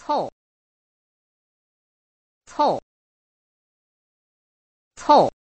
凑凑凑。